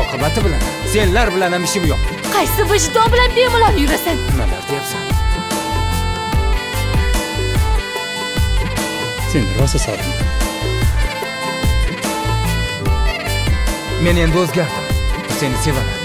oqibati bilan senlar bilan ham ishim yo'q. Qaysi vijdon bilan bemalol yurasan? Nimalar deyapsan? Sen rosa sotma. Men endi o'zgardim. Seni sevaman.